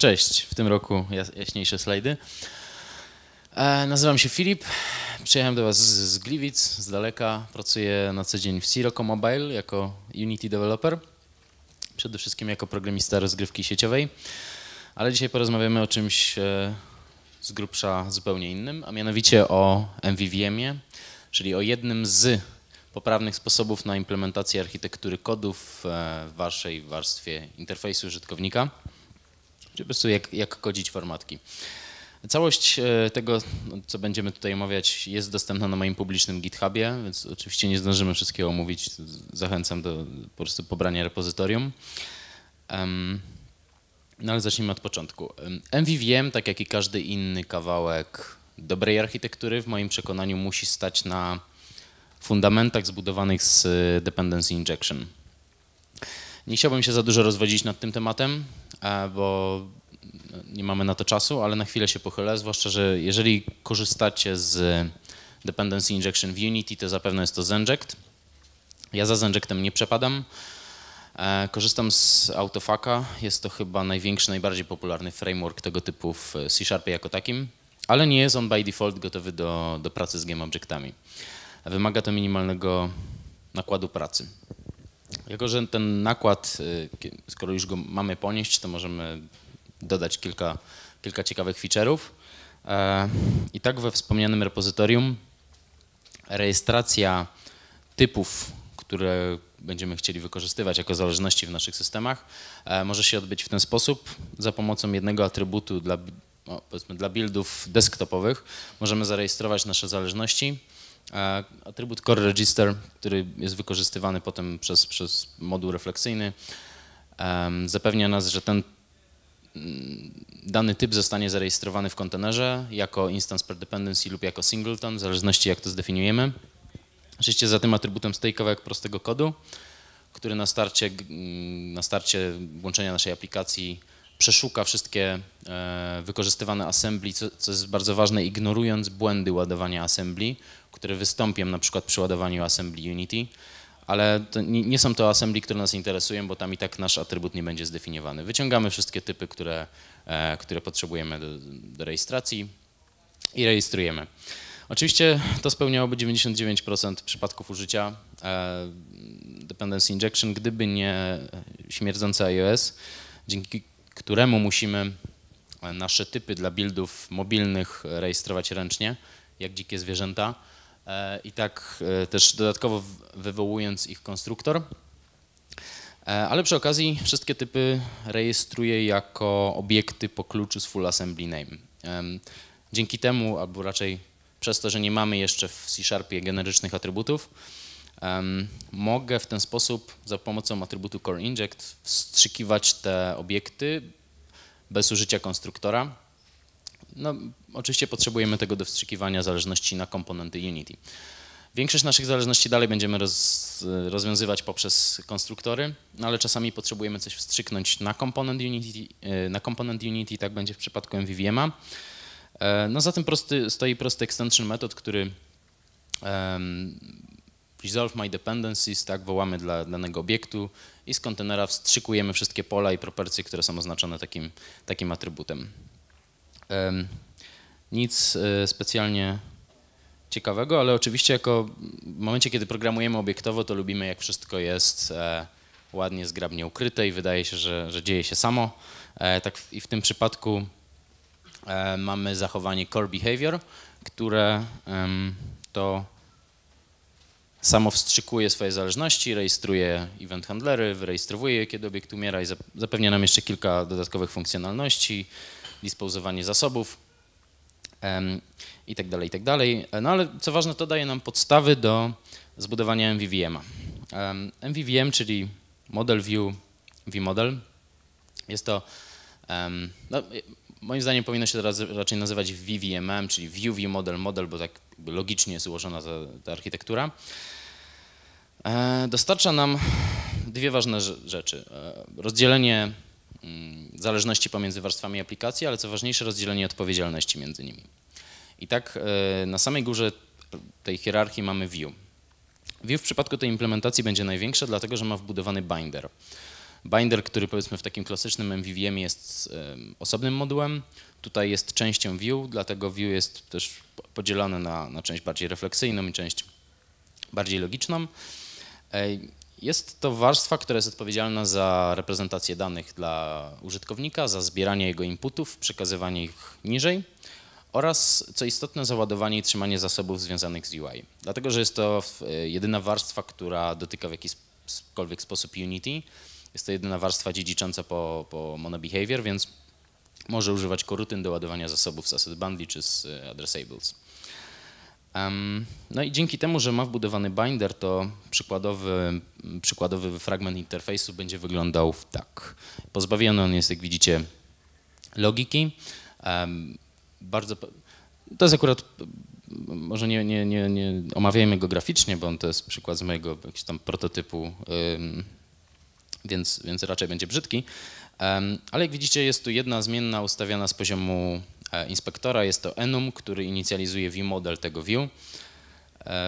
Cześć, w tym roku jaśniejsze slajdy. E, nazywam się Filip, przyjechałem do Was z, Gliwic, z daleka. Pracuję na co dzień w Sirocco Mobile jako Unity Developer, przede wszystkim jako programista rozgrywki sieciowej. Ale dzisiaj porozmawiamy o czymś e, z grubsza zupełnie innym, a mianowicie o MVVM-ie, czyli o jednym z poprawnych sposobów na implementację architektury kodów e, w Waszej warstwie interfejsu użytkownika, czyli po prostu jak, jak kodzić formatki. Całość e, tego, no, co będziemy tutaj omawiać, jest dostępna na moim publicznym GitHubie, więc oczywiście nie zdążymy wszystkiego omówić. Zachęcam do po prostu pobrania repozytorium. No ale zacznijmy od początku. MVVM, tak jak i każdy inny kawałek dobrej architektury, w moim przekonaniu musi stać na fundamentach zbudowanych z e, dependency injection. Nie chciałbym się za dużo rozwodzić nad tym tematem, bo nie mamy na to czasu, ale na chwilę się pochylę, zwłaszcza, że jeżeli korzystacie z dependency injection w Unity, to zapewne jest to Zenject. Ja za Zenjectem nie przepadam. E, korzystam z Autofaka. Jest to chyba największy, najbardziej popularny framework tego typu w C Sharpie jako takim, ale nie jest on by default gotowy do, do pracy z GameObjectami. Wymaga to minimalnego nakładu pracy. Jako, że ten nakład, y, skoro już go mamy ponieść, to możemy dodać kilka, kilka ciekawych feature'ów. E, I tak we wspomnianym repozytorium rejestracja typów, które będziemy chcieli wykorzystywać jako zależności w naszych systemach, e, może się odbyć w ten sposób. Za pomocą jednego atrybutu dla, powiedzmy, dla buildów desktopowych możemy zarejestrować nasze zależności. E, atrybut core register, który jest wykorzystywany potem przez, przez moduł refleksyjny, zapewnia nas, że ten mm, dany typ zostanie zarejestrowany w kontenerze jako instance per dependency lub jako singleton, w zależności jak to zdefiniujemy. Oczywiście za tym atrybutem stoi kawałek prostego kodu, który na starcie, na starcie włączenia naszej aplikacji przeszuka wszystkie e, wykorzystywane assembly, co, co jest bardzo ważne, ignorując błędy ładowania assembly, które wystąpią na przykład przy ładowaniu assembly Unity, ale nie, nie, są to assembly, które nas interesują, bo tam i tak nasz atrybut nie będzie zdefiniowany. Wyciągamy wszystkie typy, które, e, które potrzebujemy do, do rejestracji i rejestrujemy. Oczywiście to spełniałoby 99% przypadków użycia e, dependency injection, gdyby nie śmierdzący iOS, dzięki któremu musimy nasze typy dla buildów mobilnych rejestrować ręcznie, jak dzikie zwierzęta e, i tak e, też dodatkowo wywołując ich konstruktor. Ale przy okazji wszystkie typy rejestruję jako obiekty po kluczu z full assembly name. Dzięki temu, albo raczej przez to, że nie mamy jeszcze w C-Sharpie generycznych atrybutów, mogę w ten sposób za pomocą atrybutu core inject wstrzykiwać te obiekty bez użycia konstruktora. No, oczywiście potrzebujemy tego do wstrzykiwania zależności na komponenty Unity. Większość naszych zależności dalej będziemy roz, rozwiązywać poprzez konstruktory, no ale czasami potrzebujemy coś wstrzyknąć na komponent Unity, e, na komponent Unity tak będzie w przypadku MVVM-a. E, no za tym prosty, stoi prosty extension metod, który um, resolve my dependencies, tak, wołamy dla danego obiektu i z kontenera wstrzykujemy wszystkie pola i proporcje, które są oznaczone takim, takim atrybutem. Nic e, specjalnie ciekawego, ale oczywiście jako w momencie, kiedy programujemy obiektowo, to lubimy jak wszystko jest e, ładnie, zgrabnie ukryte i wydaje się, że, że dzieje się samo. E, tak w, i w tym przypadku mamy zachowanie core behavior, które to samo wstrzykuje swoje zależności, rejestruje event handlery, wyrejestrowuje je, kiedy obiekt umiera i zapewnia nam jeszcze kilka dodatkowych funkcjonalności, dispozowanie zasobów i tak dalej, i tak. E, no ale co ważne, to daje nam podstawy do zbudowania MVVM-a. MVVM, czyli Model View V-Model, jest to no, moim zdaniem powinno się teraz raczej nazywać VVMM, czyli View View Model Model, bo tak logicznie jest ułożona ta, ta architektura. E, dostarcza nam dwie ważne rzeczy. E, rozdzielenie mm, zależności pomiędzy warstwami aplikacji, ale co ważniejsze, rozdzielenie odpowiedzialności między nimi. I tak e, na samej górze tej hierarchii mamy view. View w przypadku tej implementacji będzie największe, dlatego że ma wbudowany binder. Binder, który powiedzmy w takim klasycznym MVVM jest osobnym modułem, tutaj jest częścią view, dlatego view jest też podzielony na, na część bardziej refleksyjną i część bardziej logiczną. Jest to warstwa, która jest odpowiedzialna za reprezentację danych dla użytkownika, za zbieranie jego inputów, przekazywanie ich niżej oraz, co istotne, załadowanie i trzymanie zasobów związanych z UI. Dlatego, że jest to jedyna warstwa, która dotyka w jakikolwiek sposób Unity. Jest to jedyna warstwa dziedzicząca po, po monobehavior, więc może używać korutyn do ładowania zasobów z asset bundle czy z e, addressables. Um, no i dzięki temu, że ma wbudowany binder, to przykładowy, przykładowy fragment interfejsu będzie wyglądał tak. Pozbawiony on jest, jak widzicie, logiki. Um, bardzo, to jest akurat, może nie, nie, nie, nie omawiajmy go graficznie, bo on to jest przykład z mojego jakiegoś tam prototypu, um, więc, więc raczej będzie brzydki. Ale jak widzicie, jest tu jedna zmienna ustawiana z poziomu e, inspektora. Jest to enum, który inicjalizuje view-model tego view.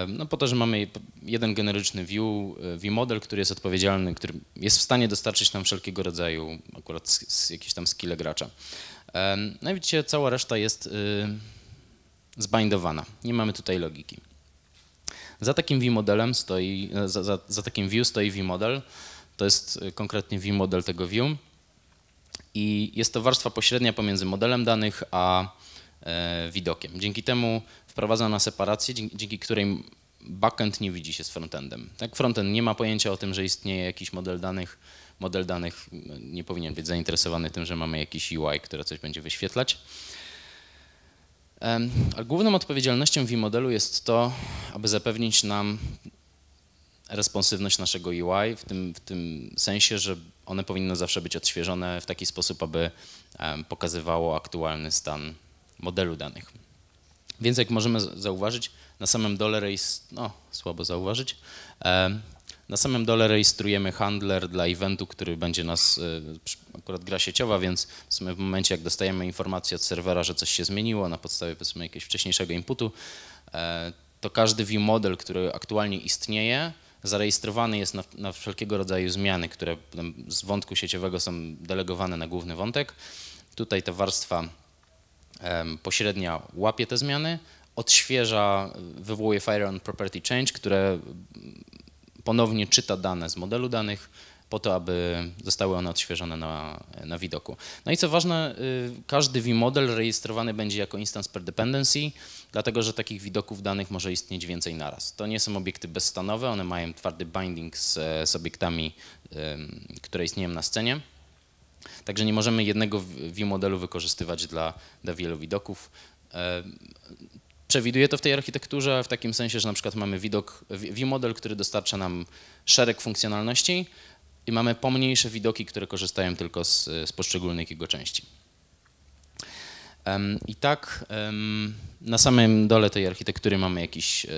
No po to, że mamy jeden generyczny view, view-model, który jest odpowiedzialny, który jest w stanie dostarczyć nam wszelkiego rodzaju akurat z, jakieś tam skille gracza. No i widzicie, cała reszta jest y, zbindowana. Nie mamy tutaj logiki. Za takim view-modelem stoi, za, za, za takim view stoi view-model. To jest konkretnie view-model tego view i jest to warstwa pośrednia pomiędzy modelem danych a e, widokiem. Dzięki temu wprowadza na separację, dzięki, dzięki której backend nie widzi się z frontendem. Tak, frontend nie ma pojęcia o tym, że istnieje jakiś model danych. Model danych no, nie powinien być zainteresowany tym, że mamy jakiś UI, które coś będzie wyświetlać. A główną odpowiedzialnością V-modelu jest to, aby zapewnić nam responsywność naszego UI w tym, w tym sensie, że one powinny zawsze być odświeżone w taki sposób, aby pokazywało aktualny stan modelu danych. Więc jak możemy zauważyć, na samym dole rejestrujemy, no słabo zauważyć, na samym dole rejestrujemy handler dla eventu, który będzie nas, e, akurat gra sieciowa, więc w sumie w momencie jak dostajemy informację od serwera, że coś się zmieniło na podstawie powiedzmy jakiegoś wcześniejszego inputu, e, to każdy view model, który aktualnie istnieje, zarejestrowany jest na, na wszelkiego rodzaju zmiany, które z wątku sieciowego są delegowane na główny wątek. Tutaj ta warstwa pośrednia łapie te zmiany, odświeża, wywołuje Fire on Property Change, które ponownie czyta dane z modelu danych, po to, aby zostały one odświeżone na, na widoku. No i co ważne, y, każdy vModel rejestrowany będzie jako instance per dependency, dlatego że takich widoków danych może istnieć więcej naraz. To nie są obiekty bezstanowe, one mają twardy binding z, z obiektami, które istnieją na scenie. Także nie możemy jednego vModelu wykorzystywać dla, dla wielu widoków. Przewiduje to w tej architekturze w takim sensie, że na przykład mamy widok, vModel, który dostarcza nam szereg funkcjonalności, i mamy pomniejsze widoki, które korzystają tylko z, z poszczególnych jego części. I tak na samym dole tej architektury mamy jakiś e,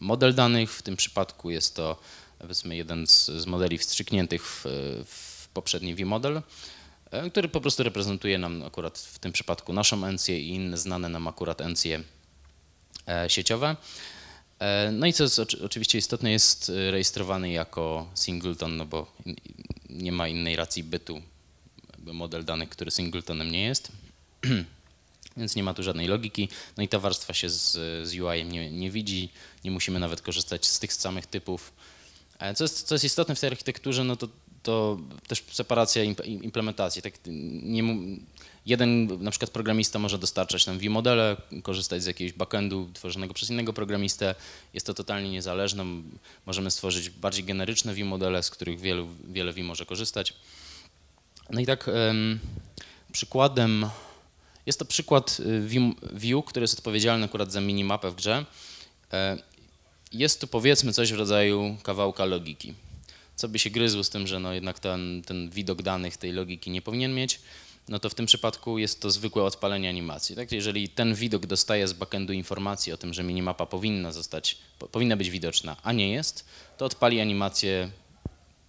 model danych. W tym przypadku jest to powiedzmy jeden z, z modeli wstrzykniętych w, w poprzedni vModel, e, który po prostu reprezentuje nam akurat w tym przypadku naszą encję i inne znane nam akurat encje e, sieciowe. No i co jest oczywiście istotne, jest rejestrowany jako singleton, no bo nie ma innej racji bytu, model danych, który singletonem nie jest, więc nie ma tu żadnej logiki. No i ta warstwa się z, z UI nie, nie widzi, nie musimy nawet korzystać z tych samych typów. E, co jest, co jest istotne w tej architekturze, no to, to też separacja implementacji. Tak nie, jeden na przykład programista może dostarczać nam V-modele, korzystać z jakiegoś backendu tworzonego przez innego programistę. Jest to totalnie niezależne. Możemy stworzyć bardziej generyczne V-modele, z których wielu, wiele V może korzystać. No i tak przykładem, jest to przykład y, View, który jest odpowiedzialny akurat za minimapę w grze. E, jest tu powiedzmy coś w rodzaju kawałka logiki. Co by się gryzło z tym, że no jednak ten, ten widok danych tej logiki nie powinien mieć no to w tym przypadku jest to zwykłe odpalenie animacji. Tak? Jeżeli ten widok dostaje z backendu informacji o tym, że minimapa powinna zostać, powinna być widoczna, a nie jest, to odpali animację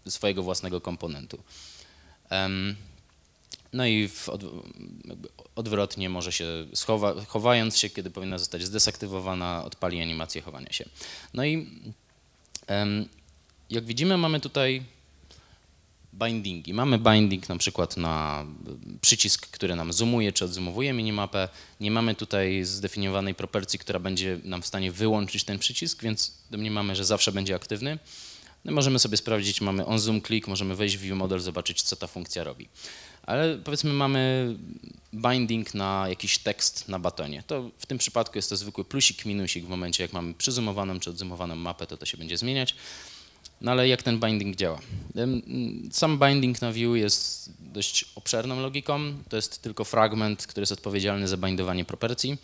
swojego własnego komponentu. Um, no i od, odwrotnie może się schowa, chowając się, kiedy powinna zostać zdesaktywowana, odpali animację chowania się. No i jak widzimy mamy tutaj bindingi. Mamy binding na przykład na przycisk, który nam zoomuje czy odzoomowuje minimapę. Nie mamy tutaj zdefiniowanej proporcji, która będzie nam w stanie wyłączyć ten przycisk, więc domniemamy, że zawsze będzie aktywny. No możemy sobie sprawdzić, mamy on zoom click, możemy wejść w view model, zobaczyć co ta funkcja robi. Ale powiedzmy mamy binding na jakiś tekst na batonie. To w tym przypadku jest to zwykły plusik, minusik w momencie jak mamy przyzumowaną czy odzoomowaną mapę, to to się będzie zmieniać. No ale jak ten binding działa? Sam binding na view jest dość obszerną logiką. To jest tylko fragment, który jest odpowiedzialny za bindowanie proporcji.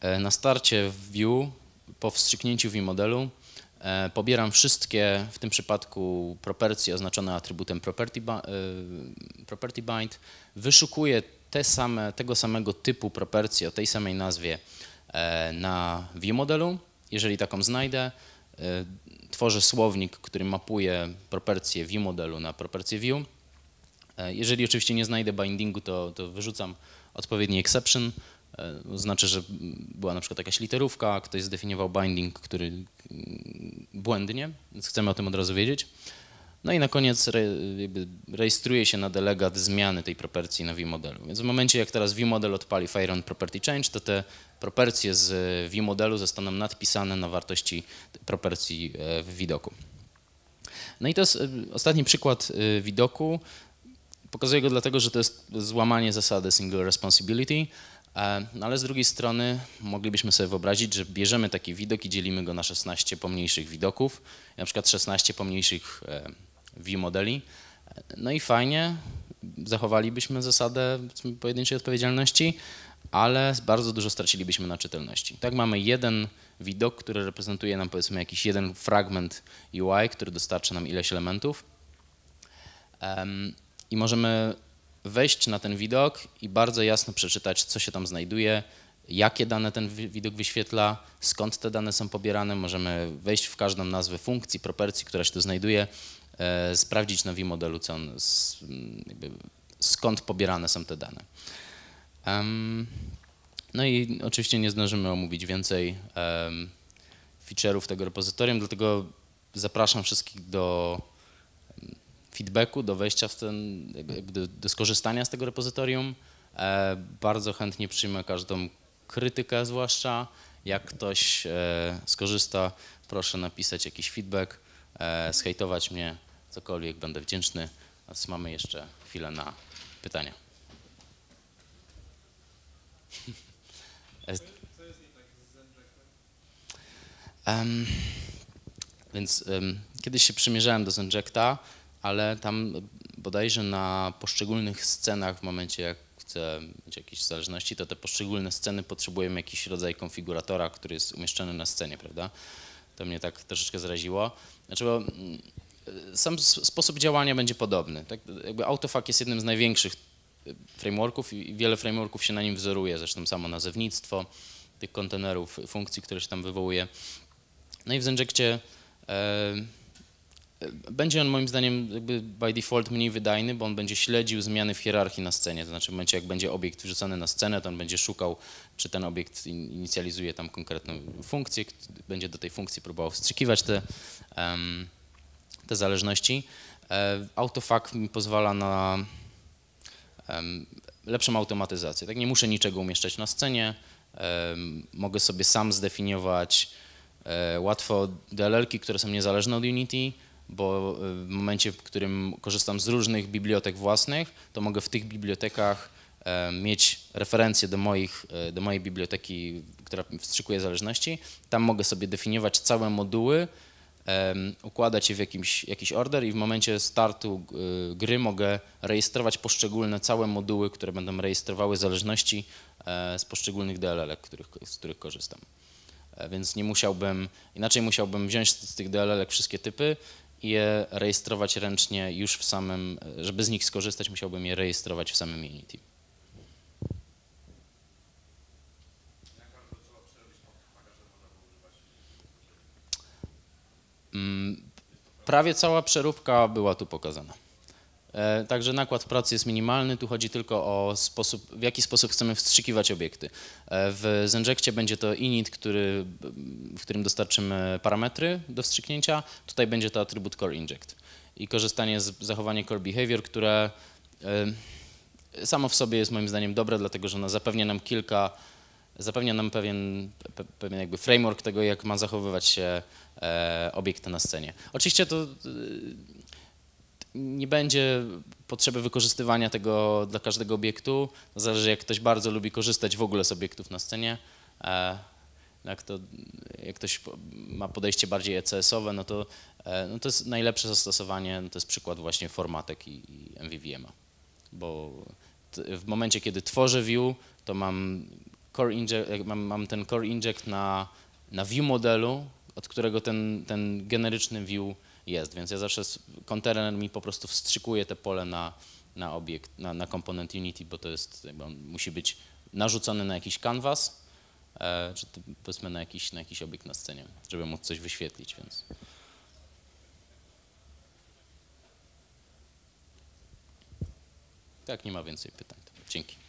E, na starcie w view, po wstrzyknięciu view modelu, pobieram wszystkie, w tym przypadku proporcje oznaczone atrybutem property, e, property bind, wyszukuję te same, tego samego typu proporcje o tej samej nazwie na view modelu. Jeżeli taką znajdę, tworzę słownik, który mapuje proporcje view modelu na proporcje view. E, jeżeli oczywiście nie znajdę bindingu, to, to wyrzucam odpowiedni exception. E, znaczy, że była na przykład jakaś literówka, ktoś zdefiniował binding, który mm, błędnie, więc chcemy o tym od razu wiedzieć. No i na koniec re, rejestruje się na delegat zmiany tej proporcji na ViewModelu. Więc w momencie, jak teraz ViewModel odpali Fire Property Change, to te proporcje z ViewModelu zostaną nadpisane na wartości proporcji e, w widoku. No i to jest e, ostatni przykład widoku. Pokazuję go dlatego, że to jest złamanie zasady single responsibility, no ale z drugiej strony moglibyśmy sobie wyobrazić, że bierzemy taki widok i dzielimy go na 16 pomniejszych widoków, na przykład 16 pomniejszych view modeli. No i fajnie, zachowalibyśmy zasadę pojedynczej odpowiedzialności, ale bardzo dużo stracilibyśmy na czytelności. Tak mamy jeden widok, który reprezentuje nam powiedzmy jakiś jeden fragment UI, który dostarcza nam ileś elementów. I możemy wejść na ten widok i bardzo jasno przeczytać, co się tam znajduje, jakie dane ten widok wyświetla, skąd te dane są pobierane. Możemy wejść w każdą nazwę funkcji, proporcji, która się tu znajduje, e, sprawdzić na V-modelu, jakby, skąd pobierane są te dane. Um, no i oczywiście nie zdążymy omówić więcej um, feature'ów tego repozytorium, dlatego zapraszam wszystkich do feedbacku, do wejścia w ten, do, do skorzystania z tego repozytorium. E, bardzo chętnie przyjmę każdą krytykę, zwłaszcza jak ktoś e, skorzysta, proszę napisać jakiś feedback, e, zhejtować mnie, cokolwiek, będę wdzięczny. Teraz mamy jeszcze chwilę na pytania. Um, więc um, kiedyś się przymierzałem do Zenjecta, ale tam bodajże na poszczególnych scenach w momencie jak chcę mieć jakieś zależności, to te poszczególne sceny potrzebują jakiś rodzaj konfiguratora, który jest umieszczony na scenie, prawda? To mnie tak troszeczkę zraziło. Znaczy, bo mm, sam sposób działania będzie podobny. Tak? Jakby AutoFAC jest jednym z największych y, frameworków i wiele frameworków się na nim wzoruje, zresztą samo nazewnictwo tych kontenerów, funkcji, które się tam wywołuje. No i w Zenjectie e, będzie on moim zdaniem jakby by default mniej wydajny, bo on będzie śledził zmiany w hierarchii na scenie. To znaczy w momencie jak będzie obiekt wrzucony na scenę, to on będzie szukał, czy ten obiekt inicjalizuje tam konkretną funkcję, będzie do tej funkcji próbował wstrzykiwać te, te zależności. E, Autofac mi pozwala na lepszą automatyzację. Tak nie muszę niczego umieszczać na scenie, mogę sobie sam zdefiniować e, łatwo DLL-ki, które są niezależne od Unity, bo y, w momencie, w którym korzystam z różnych bibliotek własnych, to mogę w tych bibliotekach e, mieć referencje do, moich, e, do mojej biblioteki, która wstrzykuje zależności. Tam mogę sobie definiować całe moduły, układać je w jakimś, jakiś order i w momencie startu y, gry mogę rejestrować poszczególne całe moduły, które będą rejestrowały zależności e, z poszczególnych DLL, których, z których korzystam. Więc nie musiałbym, inaczej musiałbym wziąć z tych DLL wszystkie typy, je rejestrować ręcznie już w samym, żeby z nich skorzystać, musiałbym je rejestrować w samym Unity. Mm, prawie cała przeróbka była tu pokazana. E, także nakład pracy jest minimalny, tu chodzi tylko o sposób, w jaki sposób chcemy wstrzykiwać obiekty. E, w Zenjectie będzie to init, który, w którym dostarczymy parametry do wstrzyknięcia, tutaj będzie to atrybut core inject. i korzystanie z zachowania core behavior, które y, samo w sobie jest moim zdaniem dobre, dlatego że ono zapewnia nam kilka, zapewnia nam pewien, pe, pewien jakby framework tego, jak ma zachowywać się e, obiekt na scenie. Oczywiście to nie będzie potrzeby wykorzystywania tego dla każdego obiektu. Zależy, jak ktoś bardzo lubi korzystać w ogóle z obiektów na scenie. E, jak, to, jak ktoś ma podejście bardziej ECS-owe, no to, e, no to jest najlepsze zastosowanie, no to jest przykład właśnie formatek i, i MVVM-a. Bo w momencie, kiedy tworzę view, to mam, core inject, mam, mam ten core inject na, na view modelu, od którego ten, ten generyczny view jest, więc ja zawsze kontener mi po prostu wstrzykuje te pole na, na obiekt, na, na komponent Unity, bo to jest, musi być narzucony na jakiś canvas, e, czy powiedzmy na jakiś, na jakiś obiekt na scenie, żeby móc coś wyświetlić, więc... Tak, nie ma więcej pytań. Dzięki.